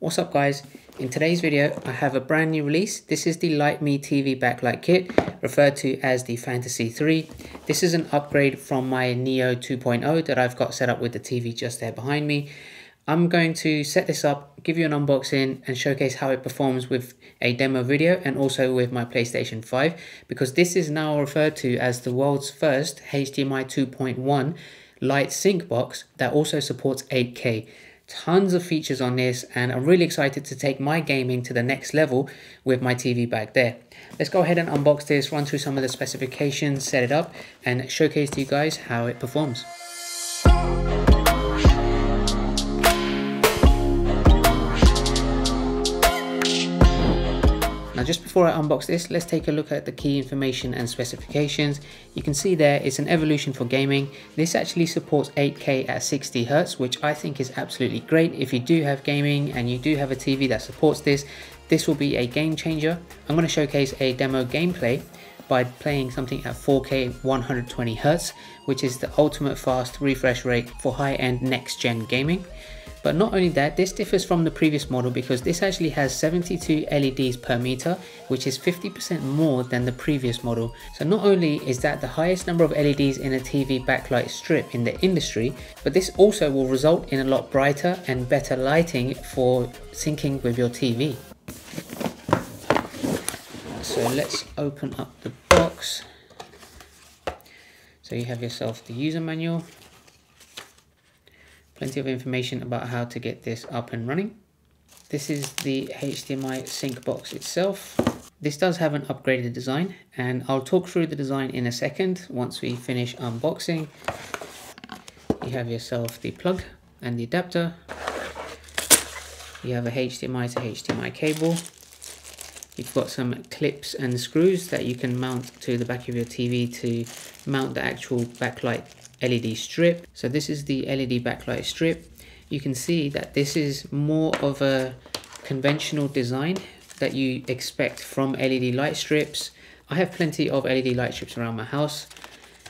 What's up guys? In today's video I have a brand new release. This is the Lytmi TV backlight kit referred to as the Fantasy 3. This is an upgrade from my Neo 2.0 that I've got set up with the TV just there behind me. I'm going to set this up, give you an unboxing and showcase how it performs with a demo video and also with my PlayStation 5 because this is now referred to as the world's first HDMI 2.1 light sync box that also supports 8K tons of features on this and I'm really excited to take my gaming to the next level with my TV back there. Let's go ahead and unbox this, run through some of the specifications, set it up and showcase to you guys how it performs. Just before I unbox this, let's take a look at the key information and specifications. You can see there it's an evolution for gaming. This actually supports 8K at 60 Hz, which I think is absolutely great. If you do have gaming and you do have a TV that supports this, this will be a game changer. I'm going to showcase a demo gameplay by playing something at 4K 120 Hz, which is the ultimate fast refresh rate for high-end next-gen gaming. But not only that, this differs from the previous model because this actually has 72 LEDs per meter, which is 50% more than the previous model. So not only is that the highest number of LEDs in a TV backlight strip in the industry, but this also will result in a lot brighter and better lighting for syncing with your TV. So let's open up the box. So you have yourself the user manual, plenty of information about how to get this up and running. This is the HDMI sync box itself. This does have an upgraded design and I'll talk through the design in a second once we finish unboxing. You have yourself the plug and the adapter. You have a HDMI to HDMI cable. You've got some clips and screws that you can mount to the back of your TV to mount the actual backlight LED strip. So this is the LED backlight strip. You can see that this is more of a conventional design that you expect from LED light strips. I have plenty of LED light strips around my house.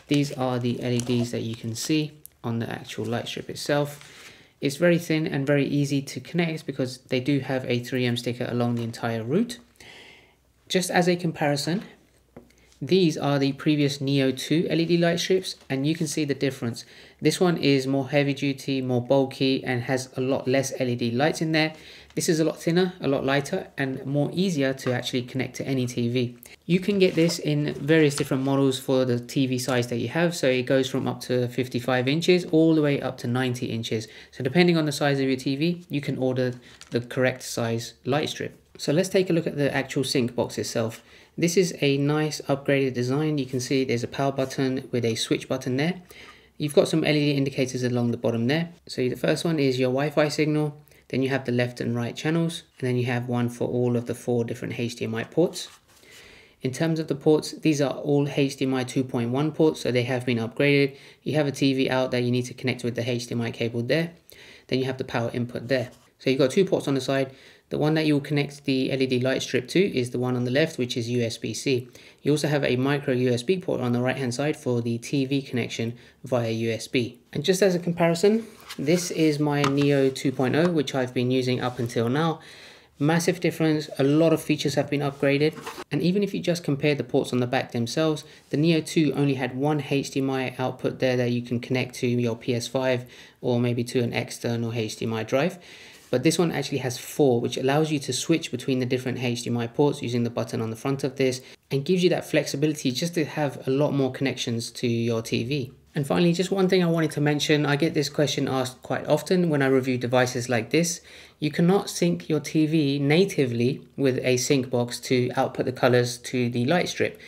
These are the LEDs that you can see on the actual light strip itself. It's very thin and very easy to connect because they do have a 3M sticker along the entire route. Just as a comparison, these are the previous Neo 2 LED light strips and you can see the difference. This one is more heavy duty, more bulky and has a lot less LED lights in there. This is a lot thinner, a lot lighter and more easier to actually connect to any TV. You can get this in various different models for the TV size that you have. So it goes from up to 55 inches all the way up to 90 inches. So depending on the size of your TV, you can order the correct size light strip. So let's take a look at the actual sync box itself. This is a nice upgraded design. You can see there's a power button with a switch button there. You've got some LED indicators along the bottom there. So the first one is your Wi-Fi signal. Then you have the left and right channels. And then you have one for all of the four different HDMI ports. In terms of the ports, these are all HDMI 2.1 ports, so they have been upgraded. You have a TV out that you need to connect with the HDMI cable there. Then you have the power input there. So you've got two ports on the side. The one that you'll connect the LED light strip to is the one on the left, which is USB-C. You also have a micro USB port on the right hand side for the TV connection via USB. And just as a comparison, this is my Neo 2.0, which I've been using up until now. Massive difference, a lot of features have been upgraded. And even if you just compare the ports on the back themselves, the Neo 2 only had one HDMI output there that you can connect to your PS5 or maybe to an external HDMI drive but this one actually has four which allows you to switch between the different HDMI ports using the button on the front of this and gives you that flexibility just to have a lot more connections to your TV. And finally, just one thing I wanted to mention, I get this question asked quite often when I review devices like this. You cannot sync your TV natively with a sync box to output the colors to the light strip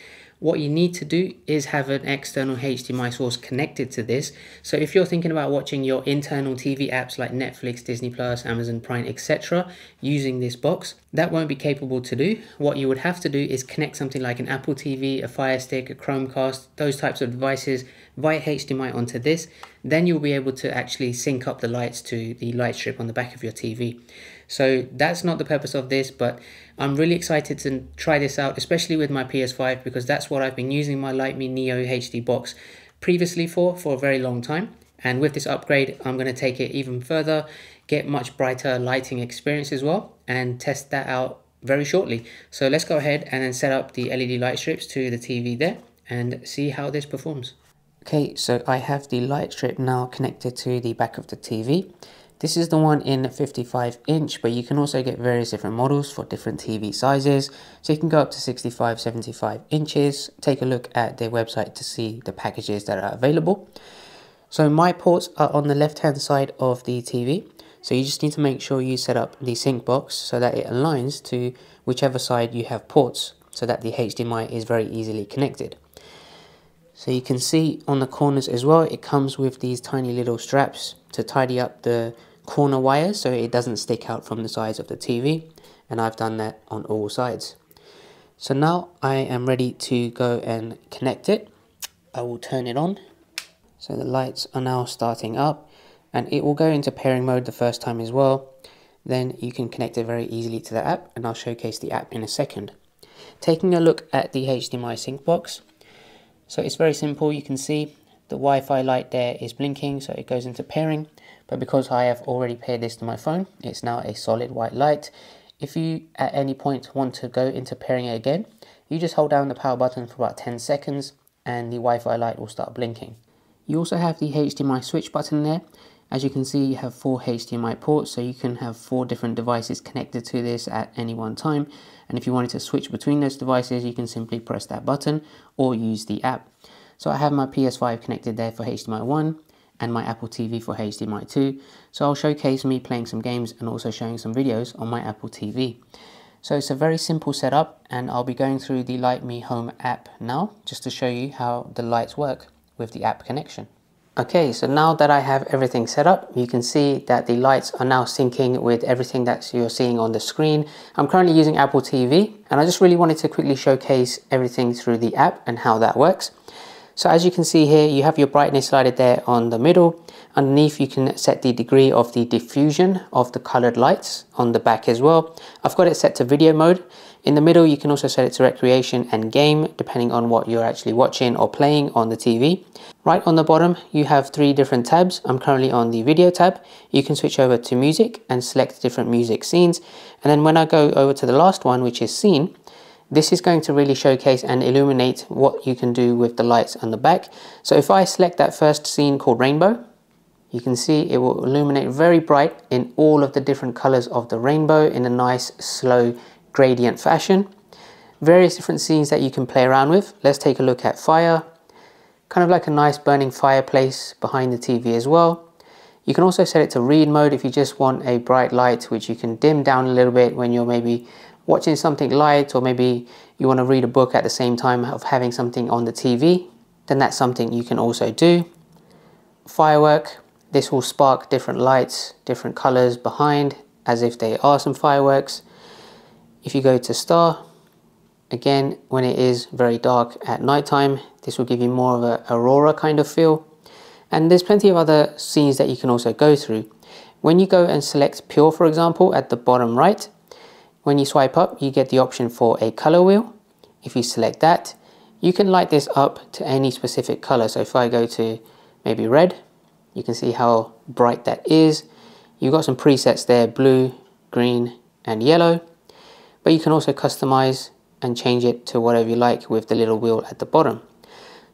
what you need to do is have an external HDMI source connected to this. So if you're thinking about watching your internal TV apps like Netflix, Disney Plus, Amazon Prime, etc. using this box, that won't be capable to do. What you would have to do is connect something like an Apple TV, a Fire Stick, a Chromecast, those types of devices via HDMI onto this. Then you'll be able to actually sync up the lights to the light strip on the back of your TV. So that's not the purpose of this, but I'm really excited to try this out, especially with my PS5, because that's what I've been using my Lytmi Neo HD box previously for, for a very long time. And with this upgrade, I'm going to take it even further, get much brighter lighting experience as well, and test that out very shortly. So let's go ahead and then set up the LED light strips to the TV there and see how this performs. Okay, so I have the light strip now connected to the back of the TV. This is the one in 55 inch, but you can also get various different models for different TV sizes. So you can go up to 65, 75 inches. Take a look at their website to see the packages that are available. So my ports are on the left hand side of the TV. So you just need to make sure you set up the sync box so that it aligns to whichever side you have ports so that the HDMI is very easily connected. So you can see on the corners as well, it comes with these tiny little straps to tidy up the corner wires so it doesn't stick out from the sides of the TV and I've done that on all sides. So now I am ready to go and connect it. I will turn it on. So the lights are now starting up and it will go into pairing mode the first time as well. Then you can connect it very easily to the app and I'll showcase the app in a second. Taking a look at the HDMI sync box. So it's very simple. You can see the Wi-Fi light there is blinking so it goes into pairing. But because I have already paired this to my phone it's now a solid white light. If you at any point want to go into pairing it again you just hold down the power button for about 10 seconds and the Wi-Fi light will start blinking. You also have the HDMI switch button there. As you can see you have four HDMI ports so you can have four different devices connected to this at any one time. And if you wanted to switch between those devices you can simply press that button or use the app so I have my PS5 connected there for HDMI 1 and my Apple TV for HDMI 2. So I'll showcase me playing some games and also showing some videos on my Apple TV. So it's a very simple setup and I'll be going through the Lytmi Home app now just to show you how the lights work with the app connection. Okay, so now that I have everything set up, you can see that the lights are now syncing with everything that you're seeing on the screen. I'm currently using Apple TV and I just really wanted to quickly showcase everything through the app and how that works. So as you can see here, you have your brightness slider there on the middle. Underneath, you can set the degree of the diffusion of the colored lights on the back as well. I've got it set to video mode. In the middle, you can also set it to recreation and game, depending on what you're actually watching or playing on the TV. Right on the bottom, you have three different tabs. I'm currently on the video tab. You can switch over to music and select different music scenes. And then when I go over to the last one, which is scene, this is going to really showcase and illuminate what you can do with the lights on the back. So if I select that first scene called rainbow, you can see it will illuminate very bright in all of the different colors of the rainbow in a nice slow gradient fashion. Various different scenes that you can play around with. Let's take a look at fire. Kind of like a nice burning fireplace behind the TV as well. You can also set it to read mode if you just want a bright light which you can dim down a little bit when you're maybe watching something light or maybe you want to read a book at the same time of having something on the TV, then that's something you can also do. Firework, this will spark different lights, different colors behind as if they are some fireworks. If you go to star, again, when it is very dark at nighttime, this will give you more of a aurora kind of feel. And there's plenty of other scenes that you can also go through. When you go and select pure, for example, at the bottom right, when you swipe up, you get the option for a color wheel. If you select that, you can light this up to any specific color. So if I go to maybe red, you can see how bright that is. You've got some presets there, blue, green, and yellow. But you can also customize and change it to whatever you like with the little wheel at the bottom.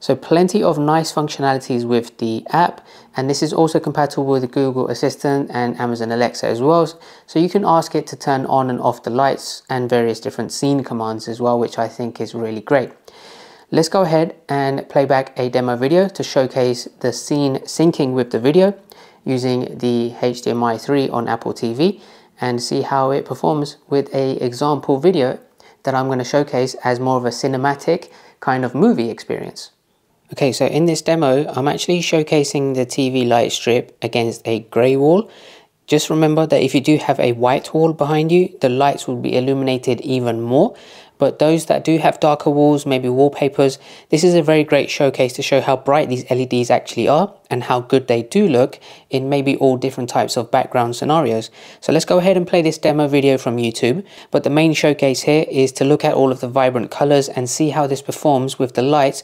So plenty of nice functionalities with the app and this is also compatible with Google Assistant and Amazon Alexa as well. So you can ask it to turn on and off the lights and various different scene commands as well which I think is really great. Let's go ahead and play back a demo video to showcase the scene syncing with the video using the HDMI 3 on Apple TV and see how it performs with a example video that I'm going to showcase as more of a cinematic kind of movie experience. Okay, so in this demo, I'm actually showcasing the TV light strip against a grey wall. Just remember that if you do have a white wall behind you, the lights will be illuminated even more. But those that do have darker walls, maybe wallpapers, this is a very great showcase to show how bright these LEDs actually are and how good they do look in maybe all different types of background scenarios. So let's go ahead and play this demo video from YouTube. But the main showcase here is to look at all of the vibrant colors and see how this performs with the lights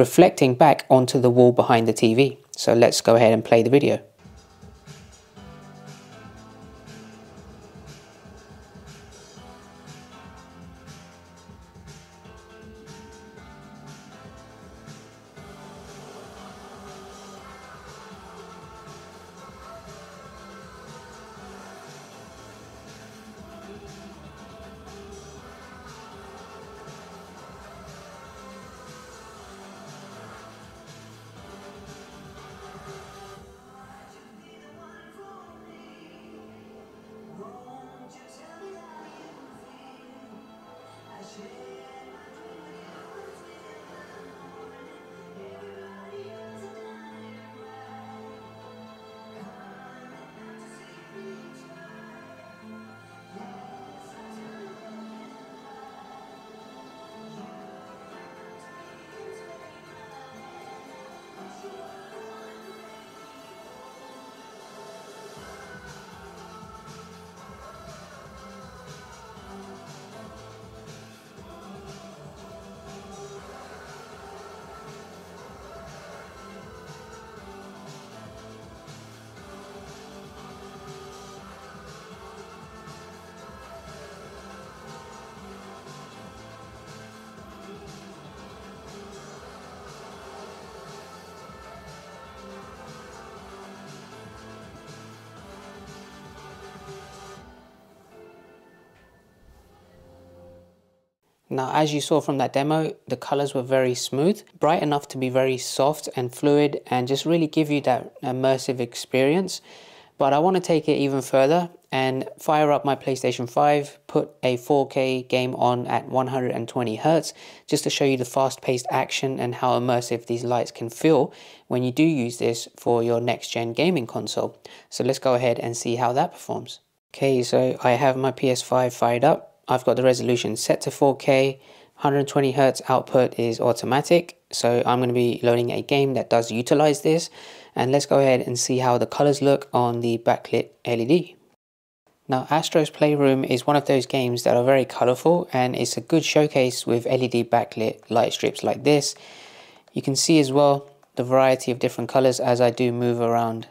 reflecting back onto the wall behind the TV. So let's go ahead and play the video. Now, as you saw from that demo, the colors were very smooth, bright enough to be very soft and fluid and just really give you that immersive experience. But I want to take it even further and fire up my PlayStation 5, put a 4K game on at 120 Hertz, just to show you the fast-paced action and how immersive these lights can feel when you do use this for your next-gen gaming console. So let's go ahead and see how that performs. Okay, so I have my PS5 fired up I've got the resolution set to 4K, 120 Hertz output is automatic. So I'm going to be loading a game that does utilize this. And let's go ahead and see how the colors look on the backlit LED. Now Astro's Playroom is one of those games that are very colorful and it's a good showcase with LED backlit light strips like this. You can see as well the variety of different colors as I do move around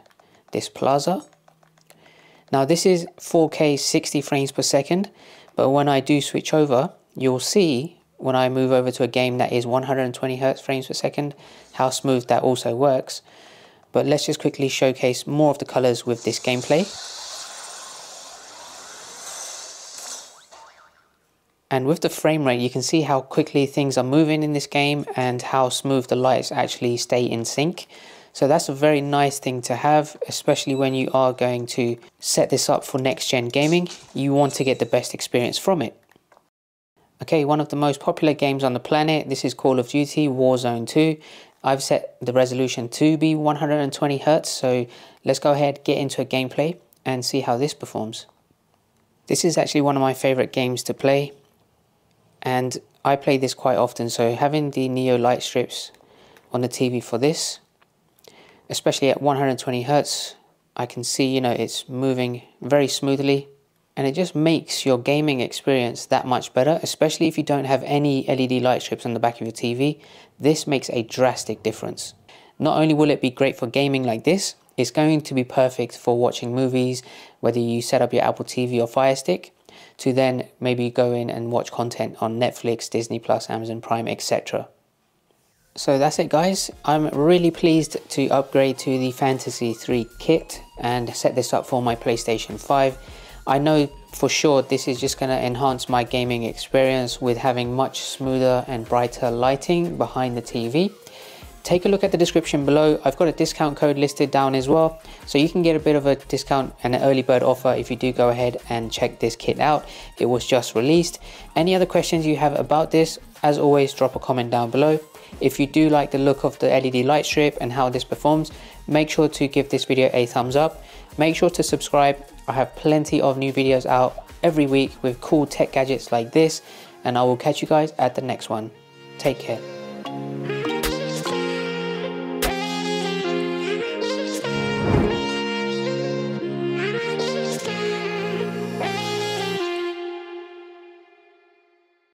this plaza. Now this is 4K 60 frames per second but when I do switch over, you'll see when I move over to a game that is 120 Hertz frames per second, how smooth that also works. But let's just quickly showcase more of the colors with this gameplay. And with the frame rate, you can see how quickly things are moving in this game and how smooth the lights actually stay in sync. So that's a very nice thing to have, especially when you are going to set this up for next gen gaming. You want to get the best experience from it. Okay, one of the most popular games on the planet. This is Call of Duty Warzone 2. I've set the resolution to be 120 Hertz, so let's go ahead, get into a gameplay and see how this performs. This is actually one of my favorite games to play and I play this quite often, so having the Neo light strips on the TV for this especially at 120 hertz I can see you know it's moving very smoothly and it just makes your gaming experience that much better especially if you don't have any LED light strips on the back of your TV this makes a drastic difference not only will it be great for gaming like this it's going to be perfect for watching movies whether you set up your Apple TV or Fire Stick to then maybe go in and watch content on Netflix, Disney Plus, Amazon Prime, etc. So that's it guys, I'm really pleased to upgrade to the Fantasy 3 kit and set this up for my PlayStation 5. I know for sure this is just going to enhance my gaming experience with having much smoother and brighter lighting behind the TV. Take a look at the description below, I've got a discount code listed down as well, so you can get a bit of a discount and an early bird offer if you do go ahead and check this kit out. It was just released. Any other questions you have about this, as always drop a comment down below. If you do like the look of the LED light strip and how this performs, make sure to give this video a thumbs up. Make sure to subscribe. I have plenty of new videos out every week with cool tech gadgets like this and I will catch you guys at the next one. Take care.